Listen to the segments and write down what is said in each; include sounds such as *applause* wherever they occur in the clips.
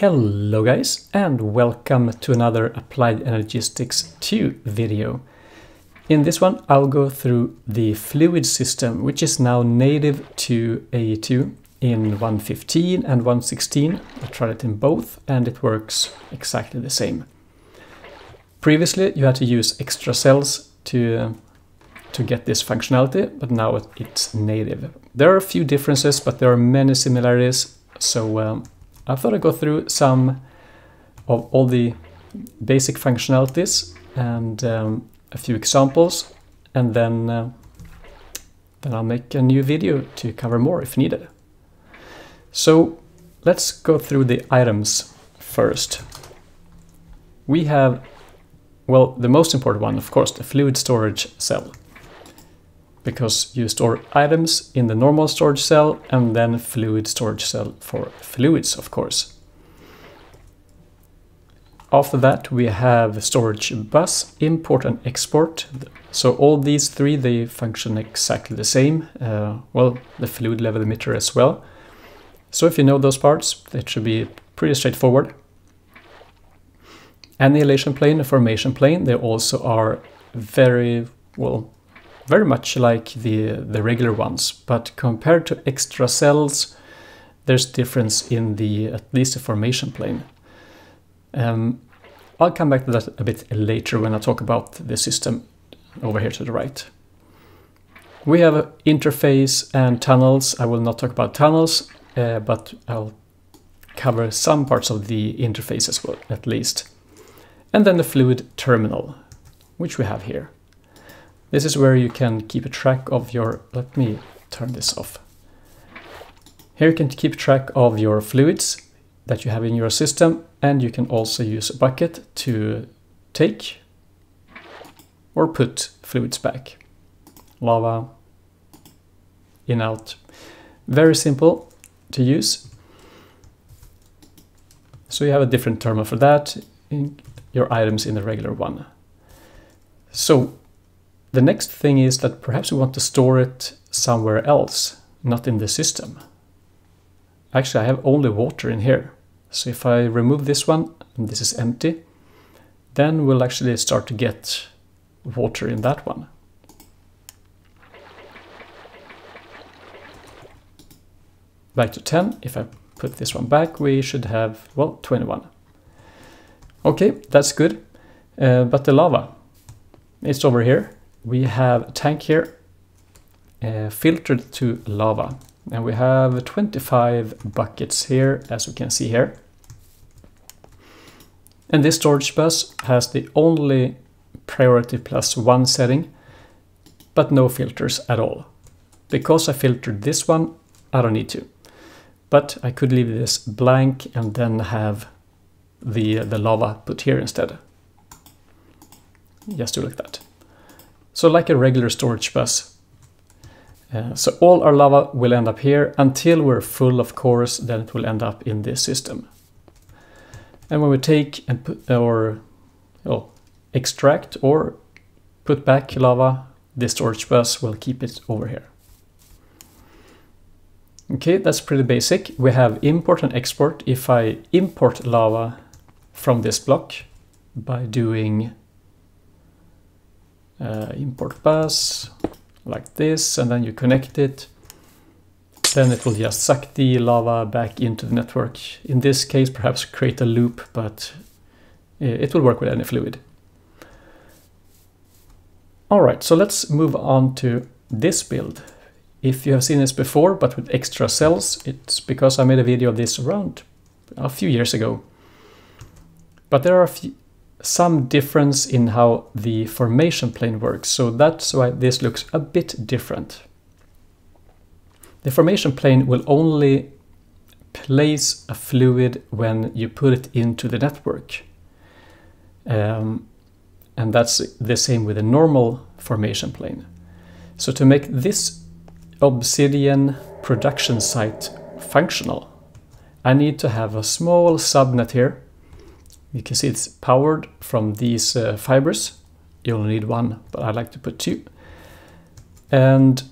Hello guys and welcome to another Applied Energistics 2 video. In this one I'll go through the fluid system which is now native to AE2 in 115 and 116. I tried it in both and it works exactly the same. Previously you had to use extra cells to, uh, to get this functionality but now it's native. There are a few differences but there are many similarities so um, I thought I'd go through some of all the basic functionalities and um, a few examples and then uh, then I'll make a new video to cover more if needed. So let's go through the items first. We have, well, the most important one, of course, the fluid storage cell because you store items in the normal storage cell and then fluid storage cell for fluids, of course. After that, we have storage bus, import and export. So all these three, they function exactly the same. Uh, well, the fluid level emitter as well. So if you know those parts, it should be pretty straightforward. Annihilation plane and formation plane, they also are very, well, very much like the, the regular ones, but compared to extra cells, there's difference in the, at least the formation plane. Um, I'll come back to that a bit later when I talk about the system over here to the right. We have interface and tunnels. I will not talk about tunnels, uh, but I'll cover some parts of the interface as well, at least. And then the fluid terminal, which we have here. This is where you can keep a track of your, let me turn this off. Here you can keep track of your fluids that you have in your system and you can also use a bucket to take or put fluids back. Lava, in, out. Very simple to use. So you have a different terminal for that, in your items in the regular one. So the next thing is that perhaps we want to store it somewhere else, not in the system. Actually, I have only water in here. So if I remove this one, and this is empty, then we'll actually start to get water in that one. Back to 10, if I put this one back, we should have, well, 21. Okay, that's good. Uh, but the lava, it's over here we have a tank here uh, filtered to lava. And we have 25 buckets here as we can see here. And this storage bus has the only priority plus one setting but no filters at all. Because I filtered this one I don't need to. But I could leave this blank and then have the the lava put here instead. Just do like that so like a regular storage bus. Uh, so all our lava will end up here until we're full, of course, then it will end up in this system. And when we take and put, or oh, extract or put back lava, this storage bus will keep it over here. Okay, that's pretty basic. We have import and export. If I import lava from this block by doing uh, import bus like this and then you connect it then it will just suck the lava back into the network. In this case perhaps create a loop but it will work with any fluid. Alright, so let's move on to this build. If you have seen this before but with extra cells, it's because I made a video of this around a few years ago. But there are a few, some difference in how the formation plane works, so that's why this looks a bit different. The formation plane will only place a fluid when you put it into the network. Um, and that's the same with a normal formation plane. So to make this Obsidian production site functional, I need to have a small subnet here you can see it's powered from these uh, fibers. You only need one, but I like to put two. And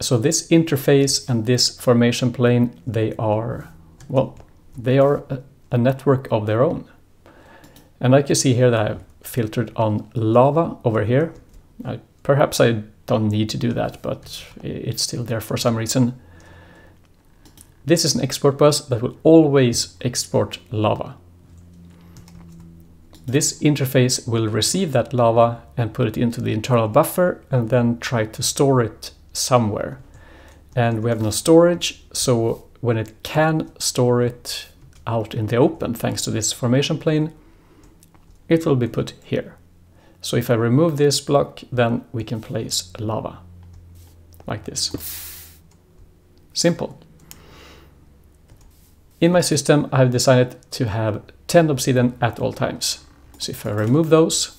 so this interface and this formation plane, they are, well, They are a, a network of their own. And like you see here that I've filtered on lava over here. I, perhaps I don't need to do that, but it's still there for some reason. This is an export bus that will always export lava. This interface will receive that lava and put it into the internal buffer and then try to store it somewhere. And we have no storage, so when it can store it out in the open thanks to this formation plane, it will be put here. So if I remove this block, then we can place lava like this. Simple. In my system, I've decided to have 10 obsidian at all times. So if I remove those,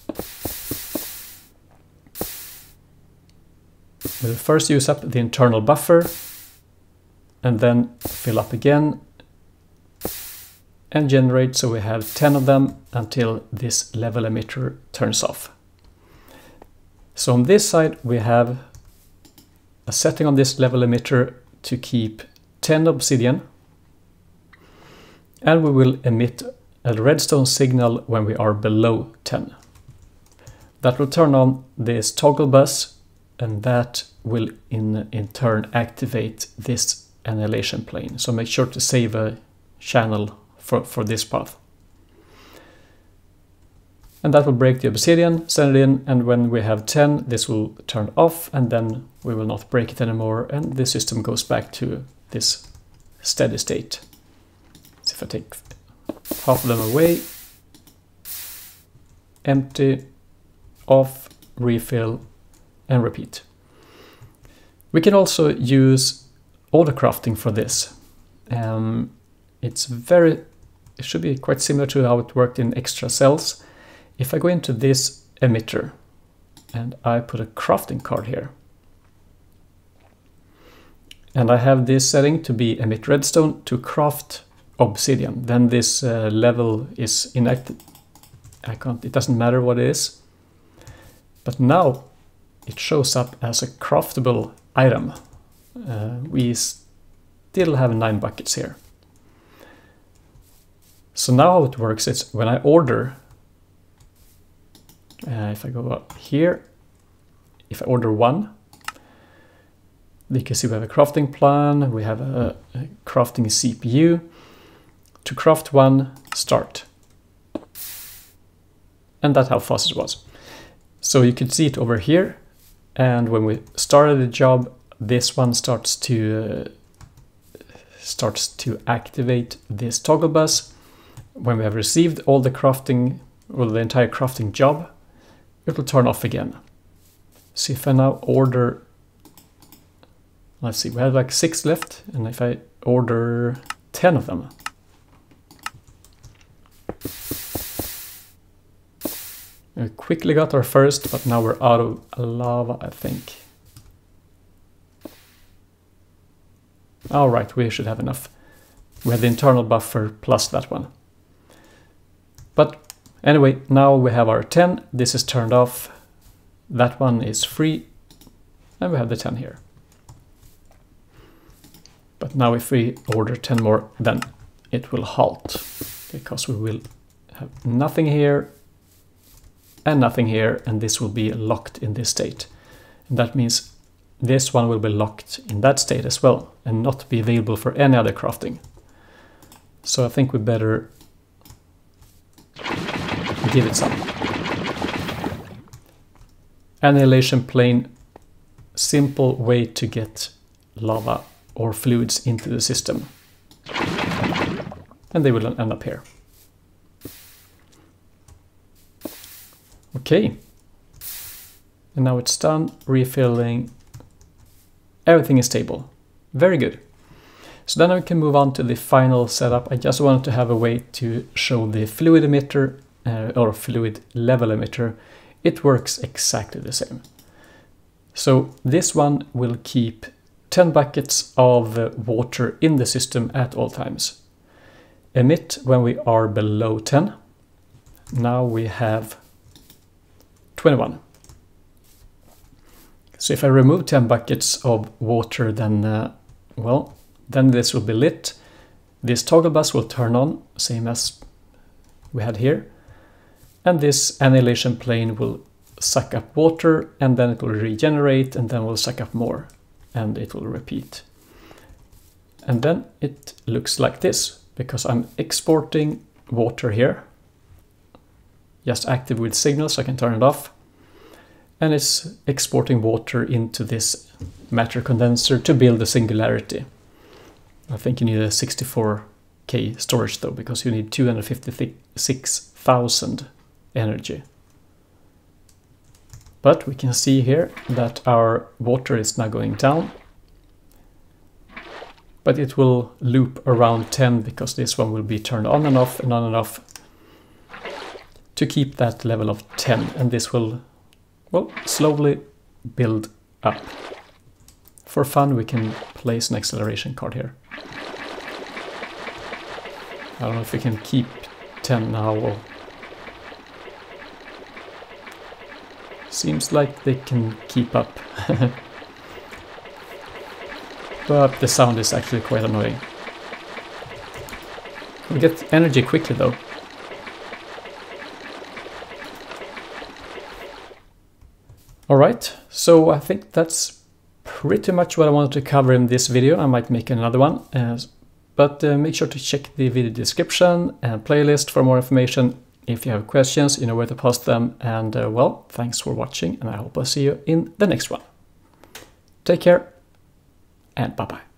we'll first use up the internal buffer and then fill up again and generate so we have 10 of them until this level emitter turns off. So on this side we have a setting on this level emitter to keep 10 obsidian and we will emit a redstone signal when we are below 10. That will turn on this toggle bus and that will in, in turn activate this annihilation plane. So make sure to save a channel for, for this path. And that will break the obsidian, send it in, and when we have 10, this will turn off, and then we will not break it anymore, and the system goes back to this steady state. So if I take half of them away, empty, off, refill, and repeat. We can also use auto crafting for this. Um, it's very, it should be quite similar to how it worked in extra cells. If I go into this emitter and I put a crafting card here, and I have this setting to be emit redstone to craft obsidian, then this uh, level is inactive. I can't, it doesn't matter what it is. But now it shows up as a craftable item. Uh, we still have nine buckets here. So now how it works is when I order uh, if I go up here, if I order one, you can see we have a crafting plan, we have a, a crafting CPU. To craft one, start. And that's how fast it was. So you can see it over here. And when we started the job, this one starts to uh, starts to activate this toggle bus. When we have received all the crafting, well, the entire crafting job, it will turn off again. So if I now order, let's see, we have like six left, and if I order 10 of them, we quickly got our first, but now we're out of lava, I think. All right, we should have enough. We have the internal buffer plus that one. But Anyway, now we have our 10. This is turned off. That one is free. And we have the 10 here. But now if we order 10 more, then it will halt. Because we will have nothing here and nothing here. And this will be locked in this state. And that means this one will be locked in that state as well. And not be available for any other crafting. So I think we better give it some. Annihilation plane, simple way to get lava or fluids into the system. And they will end up here. Okay. And now it's done, refilling. Everything is stable. Very good. So then we can move on to the final setup. I just wanted to have a way to show the fluid emitter uh, or fluid level emitter, it works exactly the same. So this one will keep 10 buckets of uh, water in the system at all times. Emit when we are below 10. Now we have 21. So if I remove 10 buckets of water then, uh, well, then this will be lit This toggle bus will turn on, same as we had here. And this annihilation plane will suck up water and then it will regenerate and then will suck up more and it will repeat. And then it looks like this because I'm exporting water here. Just active with signals, so I can turn it off. And it's exporting water into this matter condenser to build a singularity. I think you need a 64k storage though, because you need 256,000 energy. But we can see here that our water is now going down. But it will loop around 10 because this one will be turned on and off and on and off to keep that level of 10 and this will well slowly build up. For fun we can place an acceleration card here. I don't know if we can keep 10 now or Seems like they can keep up. *laughs* but the sound is actually quite annoying. We get energy quickly though. Alright, so I think that's pretty much what I wanted to cover in this video. I might make another one. Uh, but uh, make sure to check the video description and playlist for more information if you have questions, you know where to post them. And uh, well, thanks for watching, and I hope I'll see you in the next one. Take care, and bye bye.